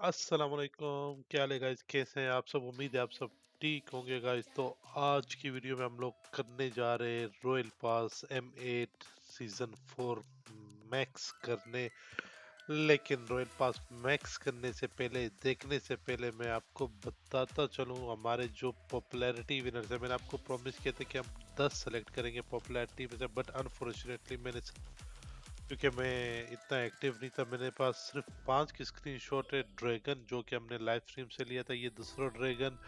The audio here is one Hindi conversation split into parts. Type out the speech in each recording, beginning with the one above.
अस्सलाम वालेकुम। क्या है गाइस कैसे हैं आप सब? उम्मीद है आप सब ठीक होंगे गाइस तो आज की वीडियो में हम लोग करने जा रहे हैं royal pass M eight season four max करने। लेकिन रॉयल पास मैक्स करने से पहले, देखने से पहले मैं आपको बताता चलूँ, हमारे जो पॉपुलैरिटी विनर्स है, मैंने आपको प्रॉमिस किया था कि हम 10 सेलेक्ट करेंगे पॉपुलैरिटी में से बट अनफॉर्चुनेटली मैंने क्योंकि मैं इतना एक्टिव नहीं था, मेरे पास सिर्फ़ पाँच की स्क्रीनशॉट है ड्रैगन जो कि हमने लाइव स्ट्रीम से लिया था, ये दूसरा ड्रैगन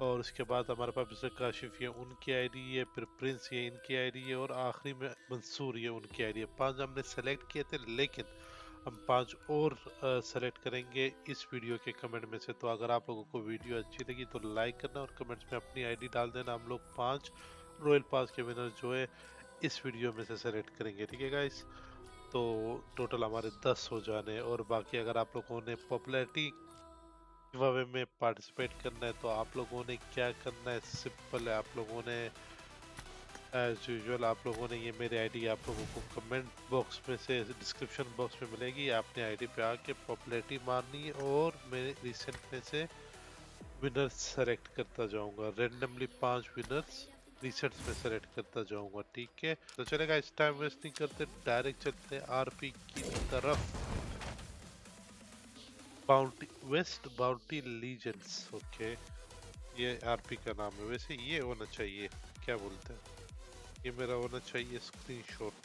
और उसके बाद हमारे पास मिस्टर काशिफ, ये उनकी आईडी है, फिर प्रिंस ये इनकी आईडी है, और आखिरी में मंसूर ये उनकी आईडी है। पाँच हमने सेलेक्ट किए थे, लेकिन हम पाँच और सेलेक्ट करेंगे इस वीडियो के कमेंट में से। तो अगर आप लोगों को वीडियो अच्छी लगी तो लाइक करना और कमेंट्स में अपनी आईडी डाल देना। हम लोग पाँच रॉयल पास के विनर जो है, इस वीडियो में से सेलेक्ट करेंगे। ठीक है गाइस तो टोटल हमारे दस हो जाने और बाकी अगर आप लोगों ने पॉपुलैरिटी गिवे में पार्टिसिपेट करना है तो आप लोगों ने क्या करना है? सिंपल है, आप लोगों ने एज यूजल आप लोगों ने ये मेरी आईडी आप लोगों को कमेंट बॉक्स में से डिस्क्रिप्शन बॉक्स में मिलेगी। आपने आईडी पे आके पॉपुलैरिटी मारनी और मेरे रिसेंट में से विनर्स सेलेक्ट करता जाऊँगा। रेंडमली पाँच विनर्स रिसेट्स में सेलेक्ट करता जाऊँगा, ठीक है? तो चलेगा, इस टाइम वेस्ट नहीं करते डायरेक्ट चलते आरपी की तरफ़। Bounty west bounty legends okay ये आरपी का नाम है। वैसे ये होना चाहिए, क्या बोलते हैं? ये मेरा होना चाहिए स्क्रीनशॉट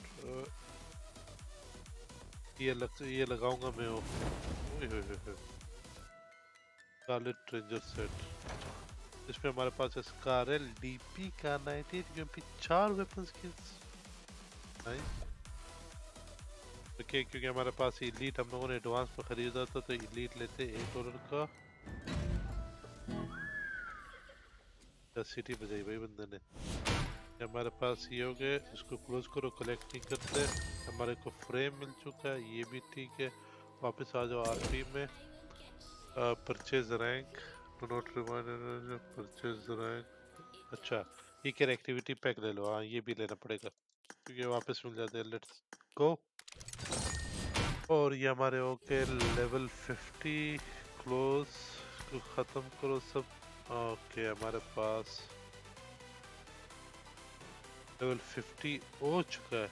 ये लग, ये लगाऊँगा मैं वो। स्कारलेट रेंजर सेट इसमें हमारे पास है स्कारल डीपी का 98 यूएमपी चार वेपन स्किल्स नाइस ओके क्योंकि हमारे पास इलीट हम लोगों ने एडवांस में खरीदा था तो इलीट लेते एक डॉलर का सिटी बजाई भाई बंदे ने। हमारे पास ये हो गए, इसको क्लोज करो कलेक्ट नहीं करते। हमारे को फ्रेम मिल चुका है, ये भी ठीक है। वापस आ जाओ आरपी में। Purchase rank do not remind purchase rank अच्छा ये क्या एक्टिविटी पैक ले लो हाँ ये भी लेना पड़ेगा, क्योंकि वापस मिल जाते हैं लेट्स गो और ये हमारे ओके लेवल 50 क्लोज ख़त्म करो सब। ओके हमारे पास लेवल 50 हो चुका है,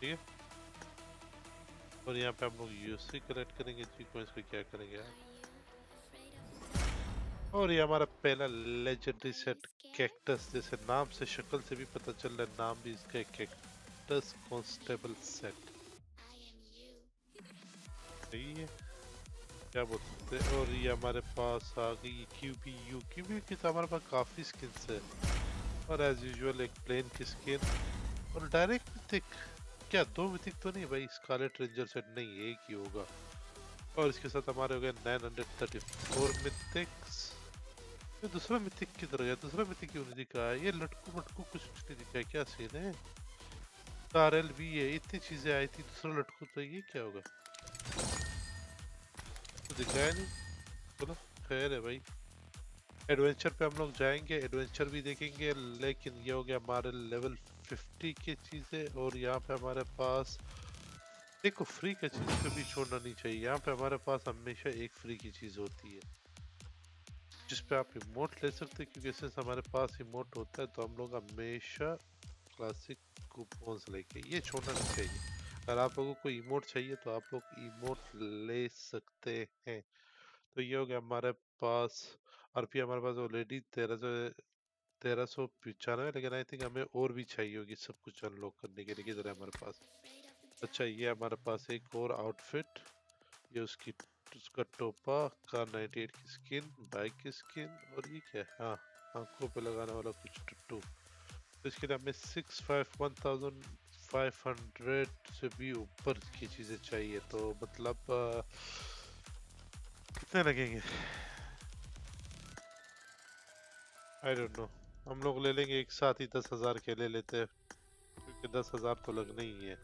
ठीक है? और यहाँ पे हम लोग यूसी कलेक्ट करेंगे जी को इसको क्या करेंगे यार और ये हमारा पहला लेजेंडरी सेट कैक्टस जैसे नाम से शक्ल से भी पता चल रहा है नाम भी इसका कैक्टस कांस्टेबल सेट सही है। क्या बोल सकते हैं? और ये हमारे पास आ गई क्यूबी यू क्यूबी की तो हमारे पास काफ़ी स्किन्स है। और एज यूजल एक प्लेन की स्किन और डायरेक्ट मिथिक क्या दो मिथिक तो नहीं भाई? स्कारलेट रेंजर सेट नहीं एक ही होगा। और इसके साथ हमारे हो गए 934 मिथिक्स ये दूसरा मिथिक किधर गया दूसरा मिथिक क्यों नहीं दिखा ये लटकू मटकू कुछ नहीं दिखा क्या सीन है कारल भी है इतनी चीज़ें आई थी दूसरा लटकू तो ये क्या होगा तो दिखाया नहीं चलो खैर है भाई एडवेंचर पे हम लोग जाएँगे एडवेंचर भी देखेंगे लेकिन ये हो गया हमारे लेवल 50 की चीज़ें और यहाँ पे हमारे पास देखो फ्री का चीज़ कभी छोड़ना नहीं चाहिए। यहाँ पे हमारे पास हमेशा एक फ्री की चीज़ होती है। जिस पे आप इमोट ले सकते हैं, क्योंकि सिंस हमारे पास इमोट होता है तो हम लोग हमेशा क्लासिक कूपन्स लेके, ये छोड़ना नहीं चाहिए। अगर आप लोगों को इमोट चाहिए तो आप लोग इमोट ले सकते हैं। तो ये हो गया हमारे पास आरपी हमारे पास ऑलरेडी तेरह सौ तेरह सौ पचानवे, लेकिन आई थिंक हमें और भी चाहिए होगी सब कुछ अनलॉक करने के लिए, किधर हमारे पास? अच्छा ये हमारे पास एक और आउटफिट ये उसकी उसका टोपा का 98 की स्किन बाइक की स्किन और ये क्या है? हाँ आँखों पे लगाने वाला कुछ टट्टू। तो इसके लिए हमें six five one thousand five hundred से भी ऊपर की चीज़ें चाहिए तो मतलब कितने लगेंगे? आई डोंट नो हम लोग ले लेंगे एक साथ ही दस हज़ार के ले लेते हैं, क्योंकि दस हज़ार तो लगना ही है।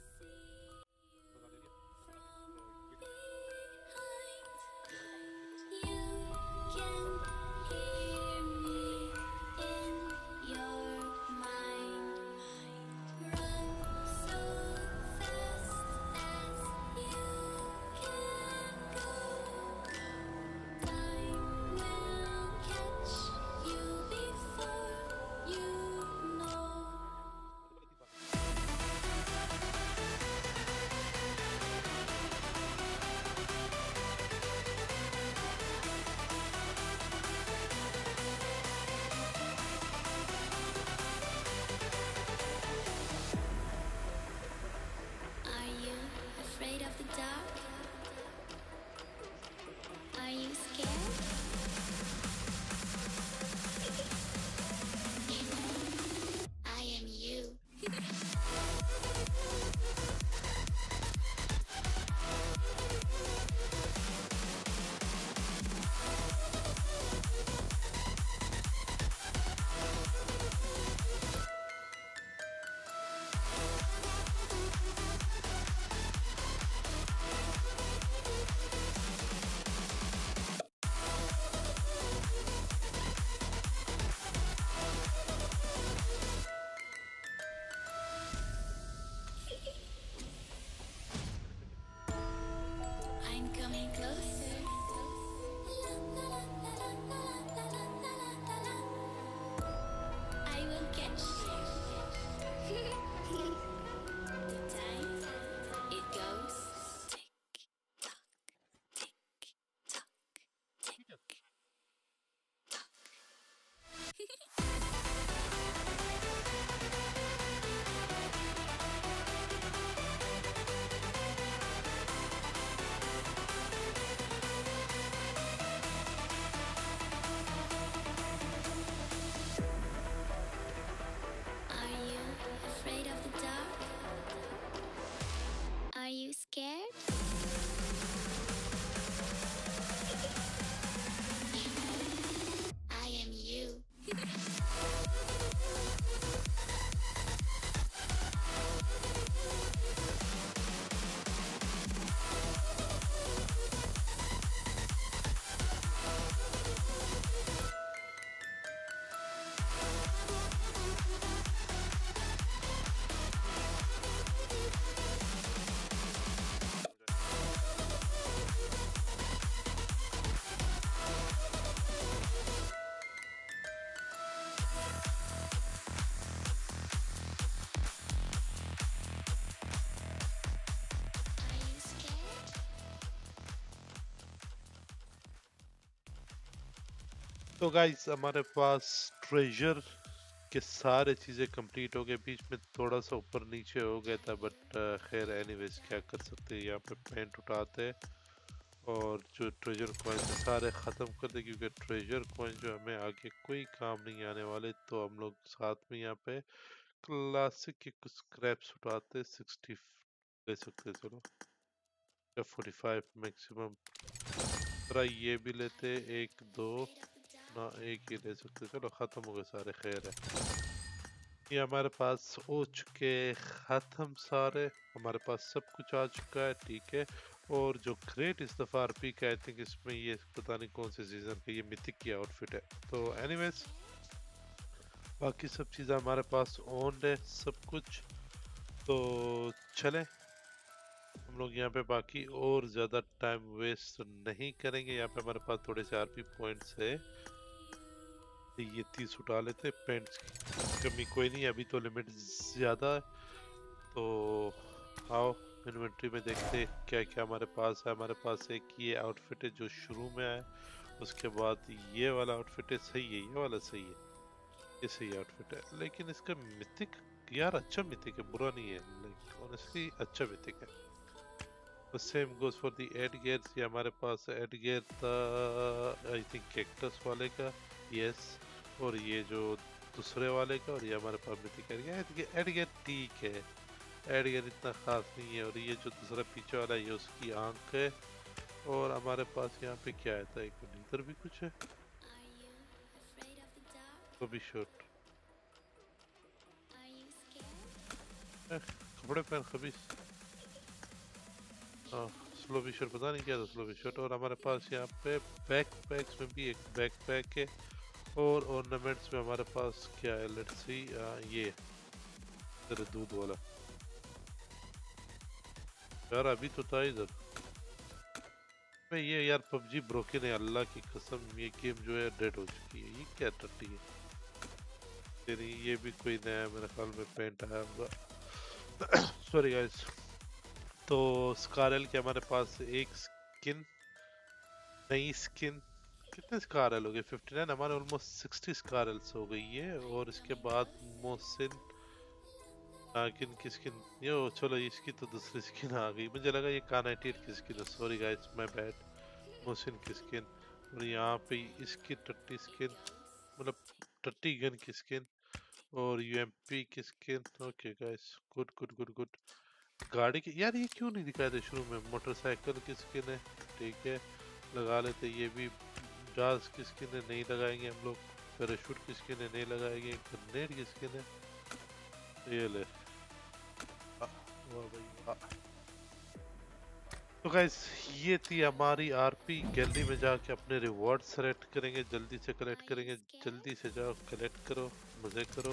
close. scared? तो गाइस हमारे पास ट्रेजर के सारे चीज़ें कंप्लीट हो गए। बीच में थोड़ा सा ऊपर नीचे हो गया था बट खैर एनीवेज क्या कर सकते हैं? यहाँ पे पेंट उठाते और जो ट्रेजर कॉइन सारे ख़त्म कर दे, क्योंकि ट्रेजर कॉइन जो हमें आगे कोई काम नहीं आने वाले तो हम लोग साथ में यहाँ पे क्लासिक के कुछ स्क्रैप्स उठाते सिक्सटी ले सकते चलो। या फोर्टी फाइव मैक्सिमम ये भी लेते एक, दो ना एक ही ले सकते चलो ख़त्म हो गए सारे खैर है ये हमारे पास हो चुके ख़त्म सारे हमारे पास सब कुछ आ चुका है ठीक है और जो ग्रेट इस दफ़ा आरपी का आई थिंक इसमें ये पता नहीं कौन से सीज़न का ये मिथिक की आउटफिट है तो एनीवेज बाकी सब चीज़ें हमारे पास ऑन है सब कुछ तो चले हम लोग यहाँ पे बाकी और ज़्यादा टाइम वेस्ट नहीं करेंगे यहाँ पे हमारे पास थोड़े से आरपी पॉइंट्स है ये तीस उठा लेते पेंट्स की कमी कोई नहीं, अभी तो लिमिट ज़्यादा है। तो आओ इन्वेंट्री में देखते क्या क्या हमारे पास है। हमारे पास एक ये आउटफिट है जो शुरू में आया उसके बाद ये वाला आउटफिट है, सही है, ये वाला सही है। ये सही आउटफिट है। लेकिन इसका मिथिक यार अच्छा मिथिक है, बुरा नहीं है। ऑनेस्टली अच्छा मिथिक है। Same goes for the ad gears ये हमारे पास एड gear था आई थिंक कैक्टस वाले का। यस और ये जो दूसरे वाले का और ये हमारे पास एडगेट ठीक है। एडगेट इतना ख़ास नहीं है और ये जो दूसरा पीछे वाला ये उसकी आँख है और हमारे पास यहाँ पे क्या है? था एक इधर भी कुछ है? तो भी शॉट कपड़े पहन खबीस। हाँ स्लो विशर पता नहीं क्या था स्लो विशर और हमारे पास यहाँ पे बैक पैक्स में भी एक बैक पैक है। और ऑर्नामेंट्स में हमारे पास क्या है? लेट्स सी ये इधर दूध वाला। यार, अभी तो था इधर। मैं ये यार पबजी ब्रोकन है। अल्लाह की कसम, ये गेम जो है डेड हो चुकी है। ये क्या टट्टी है? तेरी ये भी कोई नया मेरे ख्याल में पेंट आया होगा। सॉरी गाइस तो स्कारल के हमारे पास एक स्किन नई स्किन कितने स्कार हो गए 59 हमारे ऑलमोस्ट 60 स्कार हो गई है, और इसके बाद मोहसिन किन की स्किन यो चलो, इसकी तो दूसरी स्किन आ गई। मुझे लगा ये कानाइटेड की स्किन है sorry guys my bad Mohsin की स्किन और यहाँ पे इसकी टट्टी स्किन मतलब टट्टी गन की स्किन और यूएमपी की skin okay guys good good good good गाड़ी की, यार ये क्यों नहीं दिखाया था शुरू में? मोटरसाइकिल की स्किन है, ठीक है। लगा लेते, ये भी जाज की स्किन नहीं लगाएँगे हम लोग? पैराशूट की स्किन नहीं लगाएँगे? ग्रेनेड की स्किन है ये ले। तो गाइस ये थी हमारी आरपी गैलरी में जाके अपने रिवॉर्ड सेलेक्ट करेंगे, जल्दी से कलेक्ट करेंगे, जल्दी से जाओ कलेक्ट करो। मज़े करो।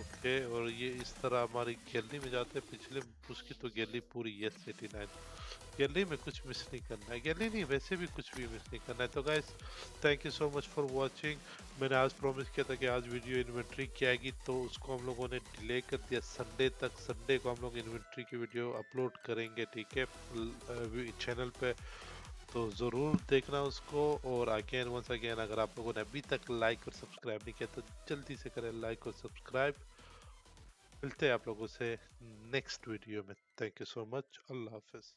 ओके और ये इस तरह हमारी गैलरी में जाते हैं। पिछले उसकी तो गैलरी पूरी यस एटी नाइन गैलरी में कुछ मिस नहीं करना है। गैलरी नहीं, वैसे भी कुछ भी मिस नहीं करना है। तो guys thank you so much for watching मैंने आज प्रॉमिस किया था कि आज वीडियो इन्वेंट्री की आएगी तो उसको हम लोगों ने डिले कर दिया। संडे तक संडे को हम लोग इन्वेंट्री की वीडियो अपलोड करेंगे, ठीक है? चैनल पे। तो ज़रूर देखना उसको और अगेन वंस अगेन अगर आप लोगों ने अभी तक लाइक और सब्सक्राइब नहीं किया तो जल्दी से करें लाइक और सब्सक्राइब मिलते हैं आप लोगों से नेक्स्ट वीडियो में। थैंक यू सो मच अल्लाह हाफिज़।